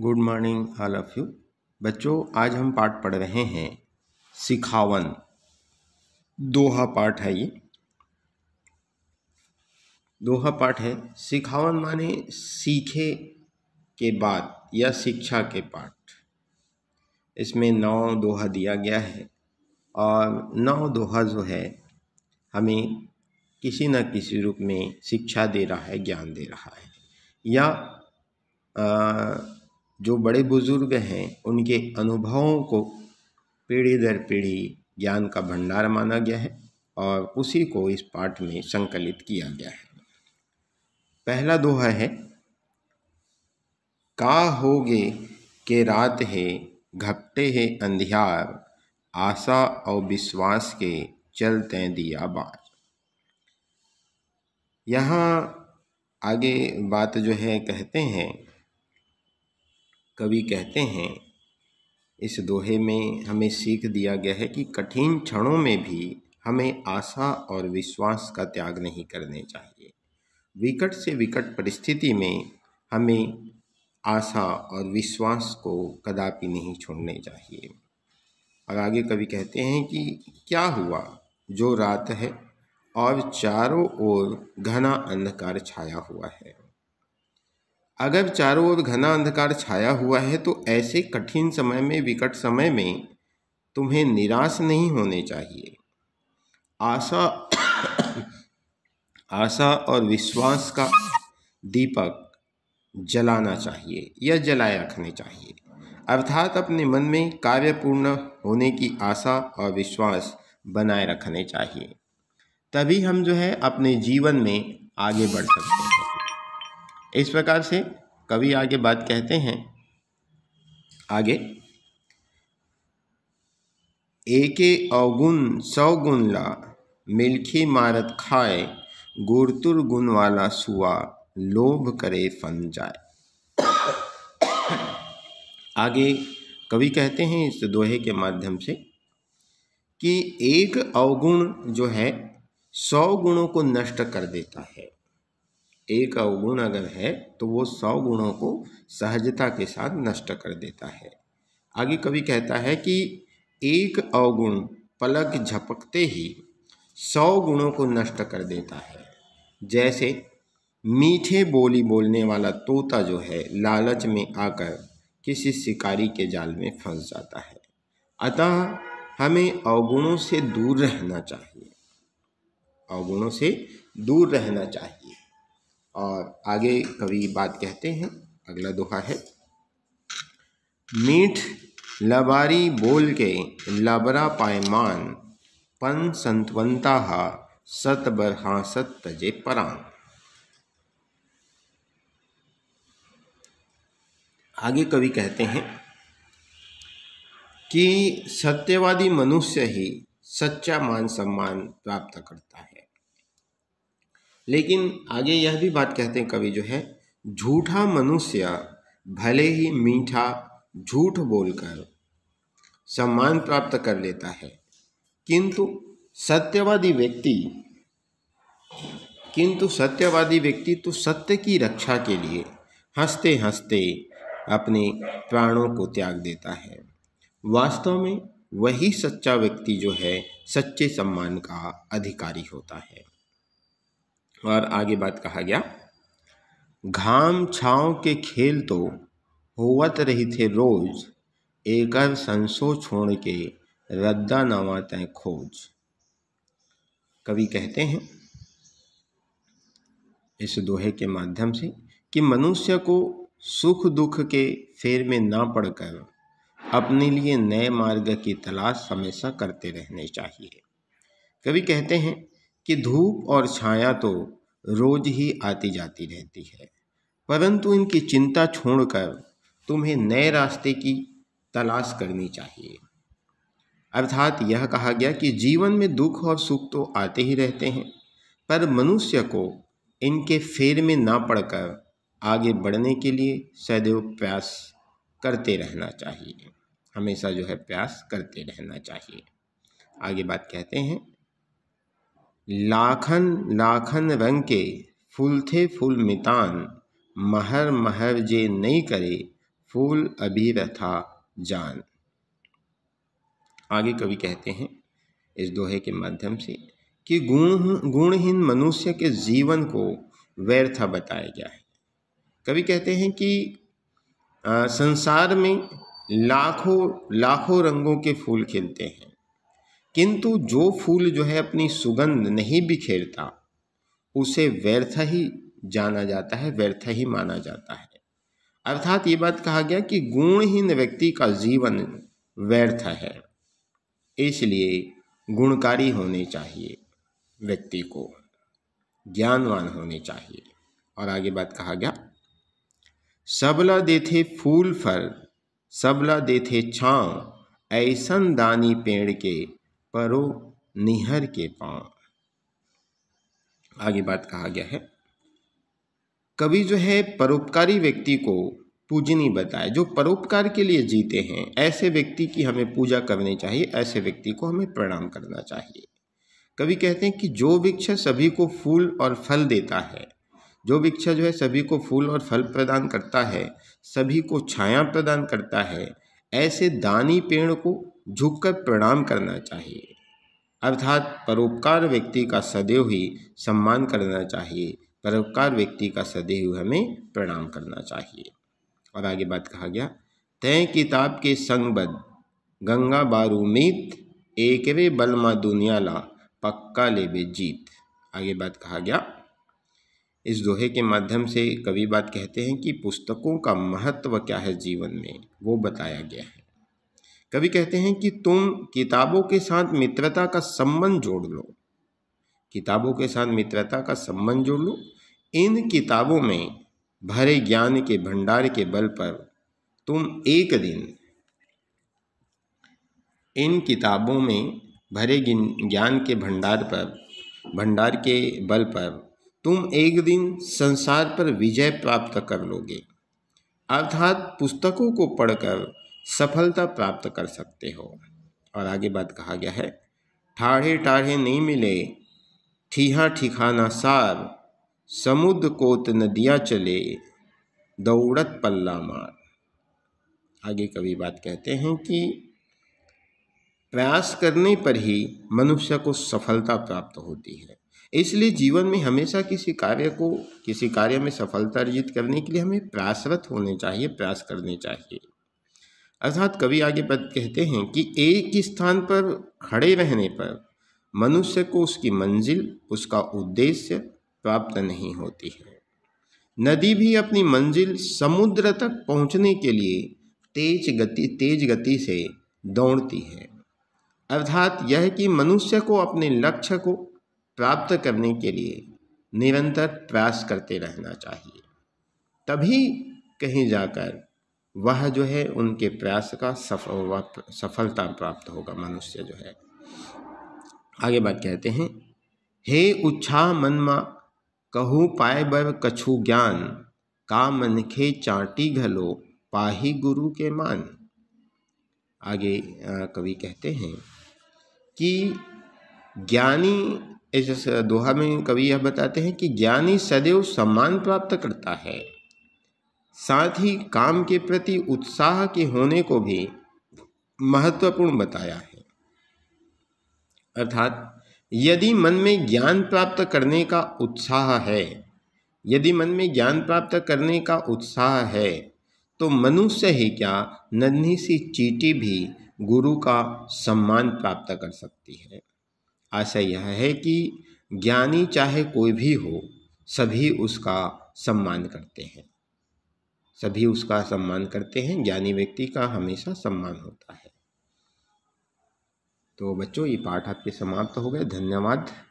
Good morning all of you. बच्चों आज हम पाठ पढ़ रहे हैं सिखावन। दोहा पाठ है ये। दोहा पाठ है सिखावन माने सीखे के बाद या शिक्षा के पाठ। इसमें नौ दोहा दिया गया है और नौ दोहा जो है हमें किसी न किसी रूप में शिक्षा दे रहा है ज्ञान दे रहा है। या आ, जो बड़े बुज़ुर्ग हैं, उनके अनुभवों को पीढ़ी दर पीढ़ी ज्ञान का भंडार माना गया है और उसी को इस पाठ में संकलित किया गया है। पहला दोहा है, का होगे के रात है, घपटे है अंधियार, आशा और विश्वास के चलते दिया बार यहाँ आगे बात जो है, कहते हैं कवि कहते हैं, इस दोहे में हमें सीख दिया गया है कि कठिन क्षणों में भी हमें आशा और विश्वास का त्याग नहीं करने चाहिए। विकट से विकट परिस्थिति में हमें आशा और विश्वास को कदापि नहीं छोड़ने चाहिए। और आगे कवि कहते हैं कि क्या हुआ? जो रात है, और चारों ओर घना अंधकार छाया हुआ है। अगर चारों ओर घना अंधकार छाया हुआ है तो ऐसे कठिन समय में, विकट समय में तुम्हें निराश नहीं होने चाहिए। आशा आशा और विश्वास का दीपक जलाना चाहिए या जलाए रखने चाहिए। अर्थात अपने मन में कार्य पूर्ण होने की आशा और विश्वास बनाए रखने चाहिए। तभी हम जो है अपने जीवन में आगे बढ़ सकते हैं। इस प्रकार से कवि आगे बात कहते हैं। आगे। एके अवगुण सौ गुण ला, मिल्खी मारत खाए, गुरतुर गुण वाला सुआ लोभ करे फन जाए। आगे कवि कहते हैं इस दोहे के माध्यम से कि एक अवगुण जो है, सौ गुणों को नष्ट कर देता है। एक अवगुण अगर है तो वो सौ गुणों को सहजता के साथ नष्ट कर देता है। आगे कवि कहता है कि एक अवगुण पलक झपकते ही सौ गुणों को नष्ट कर देता है। जैसे मीठे बोली बोलने वाला तोता जो है, लालच में आकर किसी शिकारी के जाल में फंस जाता है। अतः हमें अवगुणों से दूर रहना चाहिए। अवगुणों से दूर रहना चाहिए। और आगे कवि बात कहते हैं। अगला दोहा है। मीठ लबारी बोल के लबरा पायमान पन संतवंता हा, सत बरहा सत तजे परान। आगे कवि कहते हैं कि सत्यवादी मनुष्य ही सच्चा मान सम्मान प्राप्त करता है। लेकिन आगे यह भी बात कहते हैं कवि जो है, झूठा मनुष्य भले ही मीठा झूठ बोलकर सम्मान प्राप्त कर लेता है, किंतु सत्यवादी व्यक्ति, किंतु सत्यवादी व्यक्ति तो सत्य की रक्षा के लिए हँसते हँसते अपने प्राणों को त्याग देता है। वास्तव में वही सच्चा व्यक्ति जो है, सच्चे सम्मान का अधिकारी होता है। और आगे बात कहा गया। घाम छाँव के खेल तो होवत रही थे रोज, एकर संसो छोड़ के रद्दा नवा तय खोज। कवि कहते हैं, इस दोहे के माध्यम से कि मनुष्य को सुख दुख के फेर में ना पड़कर अपने लिए नए मार्ग की तलाश हमेशा करते रहने चाहिए। कवि कहते हैं कि धूप और छाया तो रोज ही आती जाती रहती है। परंतु इनकी चिंता छोड़कर तुम्हें नए रास्ते की तलाश करनी चाहिए। अर्थात यह कहा गया कि जीवन में दुख और सुख तो आते ही रहते हैं, पर मनुष्य को इनके फेर में ना पड़कर आगे बढ़ने के लिए सदैव प्रयास करते रहना चाहिए। हमेशा जो है प्रयास करते रहना चाहिए। आगे बात कहते हैं। लाखन लाखन रंग के फूल थे फूल मितान महर महर जे नहीं करे फूल अभिरथा जान। आगे कवि कहते हैं इस दोहे के माध्यम से कि गुण गुणहीन मनुष्य के जीवन को व्यर्थ बताया गया है। कवि कहते हैं कि आ, संसार में लाखों लाखों रंगों के फूल खिलते हैं। किंतु जो फूल जो है अपनी सुगंध नहीं बिखेरता, उसे व्यर्थ ही जाना जाता है, व्यर्थ ही माना जाता है। अर्थात ये बात कहा गया कि गुणहीन व्यक्ति का जीवन व्यर्थ है, इसलिए गुणकारी होने चाहिए व्यक्ति को, ज्ञानवान होने चाहिए। और आगे बात कहा गया, सबला देथे फूल फल, सबला देथे छाँव, ऐसन दानी पेड़ के परो निहर के पाँव। आगे बात कहा गया है। कवि जो है परोपकारी व्यक्ति को पूजनी बताए। जो परोपकार के लिए जीते हैं, ऐसे व्यक्ति की हमें पूजा करनी चाहिए, ऐसे व्यक्ति को हमें प्रणाम करना चाहिए। कवि कहते हैं कि जो वृक्ष सभी को फूल और फल देता है, जो वृक्ष जो है सभी को फूल और फल प्रदान करता है, सभी को छाया प्रदान करता है, ऐसे दानी पेड़ को झुककर प्रणाम करना चाहिए। अर्थात परोपकार व्यक्ति का सदैव ही सम्मान करना चाहिए। परोपकार व्यक्ति का सदैव हमें प्रणाम करना चाहिए। और आगे बात कहा गया तय किताब के संगबद्ध, गंगा बारू मीत, एकवे बलमा दुनिया ला, पक्का ले जीत। आगे बात कहा गया, इस दोहे के माध्यम से कवि बात कहते हैं कि पुस्तकों का महत्व क्या है जीवन में, वो बताया गया है। कवि कहते हैं कि तुम किताबों के साथ मित्रता का संबंध जोड़ लो। किताबों के साथ मित्रता का संबंध जोड़ लो। इन किताबों में भरे ज्ञान के भंडार के बल पर तुम एक दिन इन किताबों में भरे ज्ञान के भंडार पर, भंडार के बल पर तुम एक दिन संसार पर विजय प्राप्त कर लोगे। अर्थात पुस्तकों को पढ़कर सफलता प्राप्त कर सकते हो। और आगे बात कहा गया है, ठाढ़े टाढ़े नहीं मिले, ठीहा ठिकाना सार, समुद्र कोत नदियाँ चले, दौड़त पल्ला मार। आगे कभी बात कहते हैं कि प्रयास करने पर ही मनुष्य को सफलता प्राप्त होती है। इसलिए जीवन में हमेशा किसी कार्य को, किसी कार्य में सफलता अर्जित करने के लिए हमें प्रयासरत होने चाहिए, प्रयास करने चाहिए। अर्थात कवि आगे पद कहते हैं कि एक ही स्थान पर खड़े रहने पर मनुष्य को उसकी मंजिल, उसका उद्देश्य प्राप्त नहीं होती है। नदी भी अपनी मंजिल समुद्र तक पहुँचने के लिए तेज गति तेज गति से दौड़ती है। अर्थात यह कि मनुष्य को अपने लक्ष्य को प्राप्त करने के लिए निरंतर प्रयास करते रहना चाहिए। तभी कहीं जाकर वह जो है उनके प्रयास का सफल सफलता प्राप्त होगा, मनुष्य जो है। आगे बात कहते हैं, हे उच्छा मनमा, कहू पाए बर कछु ज्ञान, का मनखे चाटी घलो पाही गुरु के मान। आगे कवि कहते हैं कि ज्ञानी, इस दोहा में कवि यह बताते हैं कि ज्ञानी सदैव सम्मान प्राप्त करता है। साथ ही काम के प्रति उत्साह के होने को भी महत्वपूर्ण बताया है। अर्थात, यदि मन में ज्ञान प्राप्त करने का उत्साह है, यदि मन में ज्ञान प्राप्त करने का उत्साह है तो मनुष्य ही क्या नन्ही सी चीटी भी गुरु का सम्मान प्राप्त कर सकती है। आशा यह है कि ज्ञानी चाहे कोई भी हो, सभी उसका सम्मान करते हैं। सभी उसका सम्मान करते हैं, ज्ञानी व्यक्ति का हमेशा सम्मान होता है। तो बच्चों, ये पाठ आपके समाप्त हो गए। धन्यवाद।